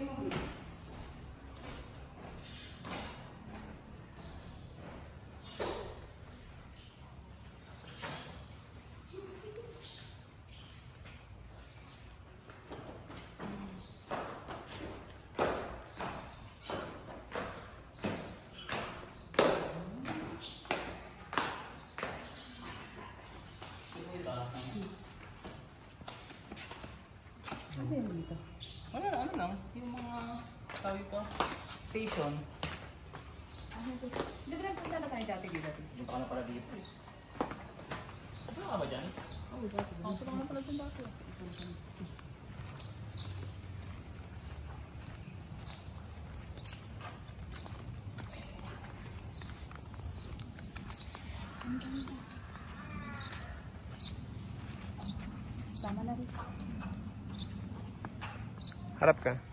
음. 됩니다. Ano? Wala na, ano lang. Yung mga tawag ko. Station. Ano ito? Hindi ba nagpunta na tayo dati dito? Dito ka na pala dito. Ano ka ba dyan? Oo, dati. Ako ka na pala dyan dati. Tama na rin. harapkan.